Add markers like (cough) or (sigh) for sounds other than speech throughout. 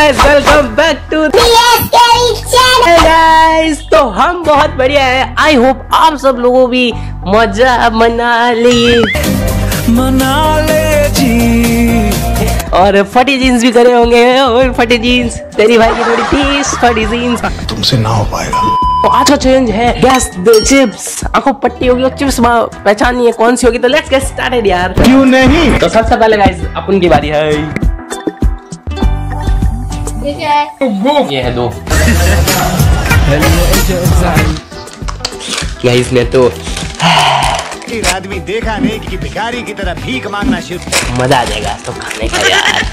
Guys welcome back to guys तो हम बहुत बढ़िया है। आई होप आप सब लोगों भी मज़ा मना लिए। मना ले जी। और फटी जीन्स भी करे होंगे। और फटी जीन्स तेरी भाई की थोड़ी तीस फटी जीन्स तुमसे ना हो पाएगा। तो आज का चैलेंज है गैस चिप्स आँखों पट्टी होगी और चिप्स पहचाननी है कौन सी होगी। तो लेट्स गेट स्टार्टेड यार। क्यों नहीं? तो सबसे पहले गाइस अपन की बारी है। ये है दो। गाइस ने तो आदमी देखा नहीं कि भिखारी की तरह भीख मांगना शुरू मज़ा आ जाएगा तो खाने का यार।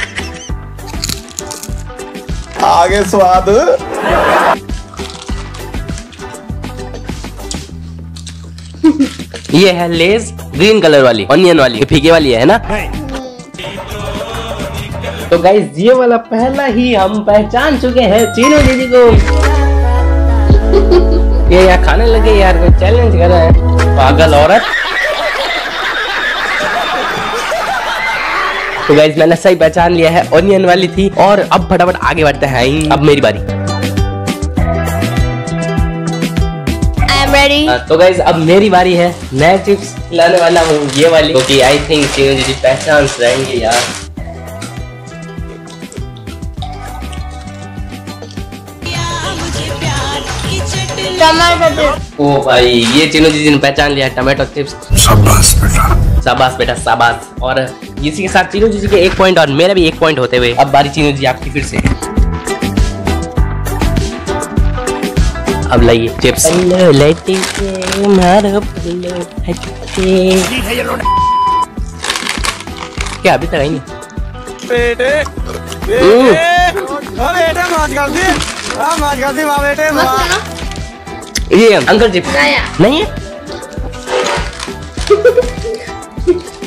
आगे स्वाद। ये है लेज ग्रीन कलर वाली ऑनियन वाली फीके वाली है ना? तो गाइस ये वाला पहला ही हम पहचान चुके हैं चीनू दीदी को। ये यहाँ खाने लगे यार कोई चैलेंज कर रहा है। पागल औरत। तो गाइस मैंने सही पहचान लिया है ऑनियन वाली थी और अब फटाफट आगे बढ़ते हैं। अब मेरी बारी. हाँ, तो गाइज़ अब मेरी बारी है। नए चिप्स लाने वाला हूँ ये वाली। क्योंकि आई थिंक चीनू दीदी पहचान रहेंगे यार। टमाटर ओ भाई ये चीनू दीदी ने पहचान लिया टमाटो चिप्स। शाबाश बेटा। शाबाश बेटा शाबाश। और इसी के साथ चीनू दीदी के एक पॉइंट और मेरा भी एक पॉइंट होते हुए अब बारी चीनू जी आपकी फिर से। अब लाइए चिप्स क्या अभी तक आई नहीं? बेटे हम्म, बेटे मौज कर दी हाँ मौज कर दी बेटे वाह ये अंकल जी नहीं है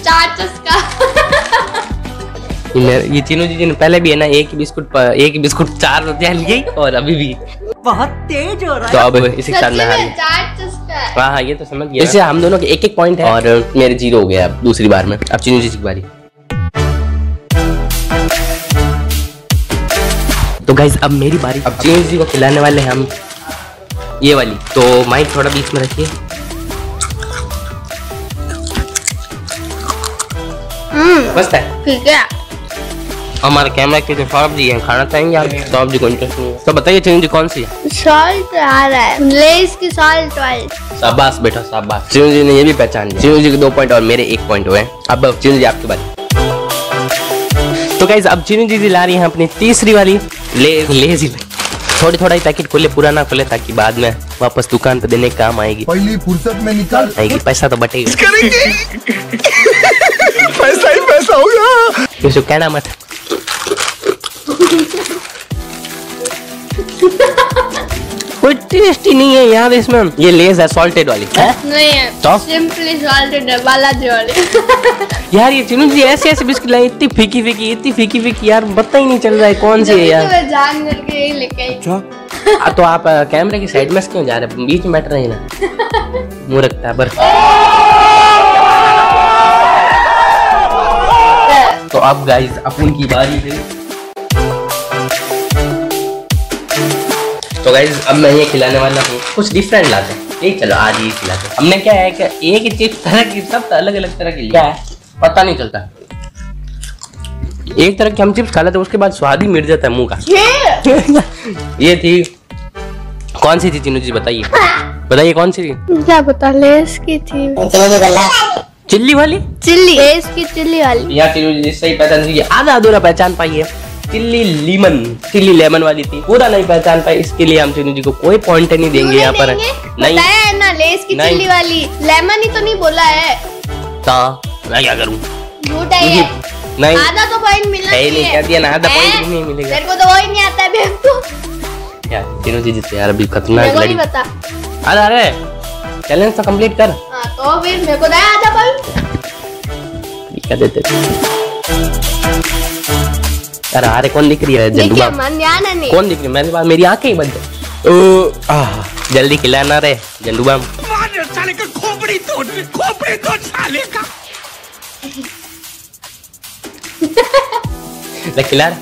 चार चस्का ये ये तीनों चीज़ें पहले भी है ना एक बिस्कुट एक बिस्कुट चार रुपया लिए और अभी भी बहुत तेज हो रहा है। तो अब इसी के साथ गया। चार चस्का हाँ हाँ ये तो समझ गया। इससे हम दोनों के एक एक पॉइंट है। और मेरे ज़ीरो हो गया अब दूसरी बार में। अब चीनू जी की बारी। तो गाइज़ अब मेरी बारी। अब चीनू जी को खिलाने वाले हैं हम। ये वाली। तो माइक थोड़ा बीच में रखिए। मस्त है। ठीक है। हमारे कैमरा के जो सौरभ जी हैं खाना चाहेंगे आप? सौरभ जी को इंटरेस्ट नहीं है। तो बताइए चीनू जी कौन सी है? सॉल्ट आ रहा है। लेस की सॉल्ट वाली शाबाश बेटा शाबाश। चीनू जी ने ये भी पहचान लिया। चीनू जी के दो पॉइंट और मेरे एक पॉइंट हुए अब चीनू जी आपकी बारी। तो गाइज़ अब चीनू जी जी ला रही हैं अपनी तीसरी वाली। ले ले जी थोड़ी थोड़ा ही पैकेट खोले पूरा ना खोले ताकि बाद में वापस दुकान पे देने काम आएगी। पहली फुर्सत में निकाल। आएगी पैसा तो बटेगा। (laughs) पैसा ही पैसा होगा। कहना मत। कोई टेस्ट ही नहीं है यार इसमें। ये लेस है सॉल्टेड वाली। है? नहीं है? सिंपली सॉल्टेड है बालाजी वाली। (laughs) यार ये चिनू जी ऐसे ऐसे बिस्किट लाई इतनी फीकी फीकी इतनी फीकी फीकी यार पता ही नहीं चल रहा है कौन सी है यार। तो जान करके यही लेके आ, तो आप कैमरे की साइड में क्यों जा रहे हैं? बीच में बैठ रहे हैं ना? (laughs) मुँह रखता है तो अब गाइस अपन की बारी है। तो गाइस अब मैं ये खिलाने वाला हूँ। कुछ डिफरेंट लाते हैं। यही चलो आज ये खिलाते हैं। हमने क्या है कि एक ही चिप्स तरह की सब अलग अलग तरह की क्या है पता नहीं चलता। एक तरह की हम चिप्स खा लेते हैं उसके बाद स्वाद ही मिट जाता है मुँह का। ये! (laughs) थी। कौन सी थी चीनू जी बताइए। बताइए कौन सी थी? क्या पता लेस की थी। चिल्ली वाली? चिल्ली लेस की चिल्ली वाली। यहाँ चीनू जी सही पहचान आधा अधूरा पहचान पाई है चिल्ली लीमन चिल्ली लेमन वाली थी। पूरा नहीं पहचान पाई इसके लिए हम चीनू जी को कोई पॉइंट नहीं देंगे यहाँ पर। नहीं है ना लेस की चिल्ली वाली। लेमन ही तो नहीं बोला है। था मैं क्या करूँ? झूठ है नहीं। आधा तो पॉइंट मिलना है ही नहीं, चाहिए। कह दिया ना, आधा हैं? भी नहीं मिलेगा। तेरे को तो वही नहीं आता है बेवकूफ़ यार चीनू जी जीते यार अभी खतरनाक लड़ी। पता। अरे अरे चैलेंज तो कंप्लीट कर। हाँ तो फिर मेरे को दया आधा पॉइंट क्या देते। अरे अरे कौन दिख रही है? जल्दी कौन दिख रही है? मैंने मेरी आँखें ही बंद जल्दी खिला ना रे जल्दू बाम खिला ये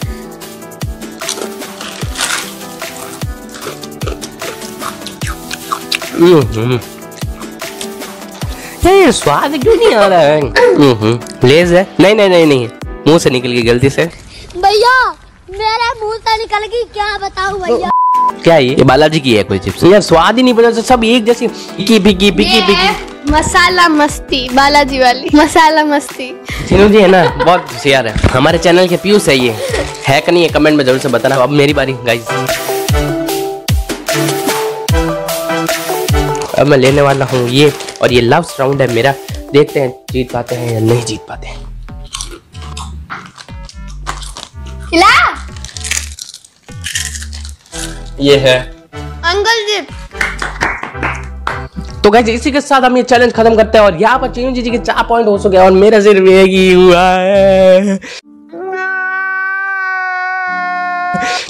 हम्म, हम्म। स्वाद क्यों नहीं आ रहा है? हम्म, लेज है। नहीं नहीं नहीं नहीं। मुँह से निकल गई गलती से। भैया मेरा मुँह से निकल गई। क्या बताऊँ भैया? क्या ये? ये बालाजी की है कोई चिप्स? यार स्वाद ही नहीं पता सब एक जैसी फीकी ये फीकी है मसाला मस्ती बालाजी वाली। मसाला मस्ती। चिनू जी है ना बहुत होशियार है। हमारे चैनल के पीयूष है ये। है कि नहीं है कमेंट में ज़रूर से बताना। अब मेरी बारी गाइस अब मैं लेने वाला हूँ ये और ये लास्ट राउंड है मेरा। देखते हैं जीत पाते हैं या नहीं जीत पाते हैं। खिला ये है। अंकल जी। तो गाइस इसी के साथ हम ये चैलेंज खत्म करते हैं और यहाँ पर चिनू जी जी के चार पॉइंट हो चुके हैं और मेरा सिर्फ़ एक ही हुआ है।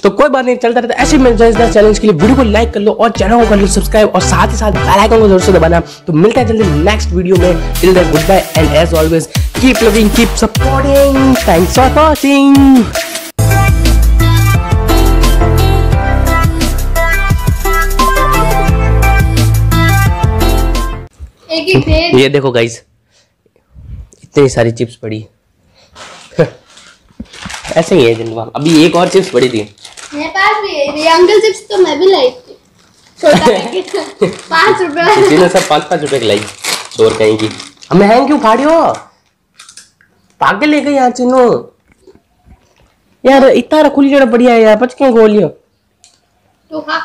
तो कोई बात नहीं चलता रहता है। ऐसे में चैलेंज के लिए। वीडियो को लाइक कर लो और चैनल को कर लो सब्सक्राइब और साथ ही साथ बेल आइकन को ज़रूर से दबाना। तो मिलता है जल्दी नेक्स्ट वीडियो में। Till then goodbye and as always keep loving keep supporting thanks for watching एक ही ये देखो गाइस इतनी सारी चिप्स पड़ी। (laughs) ऐसे ही है ज़िंदगी अभी एक और चिप्स पड़ी थी। मेरे पास भी है। अंकल चिप्स तो मैं भी लाई थी। छोटा (laughs) पाँच रुपए सब पाँच पाँच रुपए की लाई। चोर कहीं की। हमें हैं क्यों फाड़ियो पागल ले गई यहाँ चिन्नो? यार इतना रखुली जरा बढ़िया है यार। बच के गोलियो। तो हाँ